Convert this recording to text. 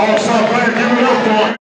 Ao só vai aqui no meu corpo.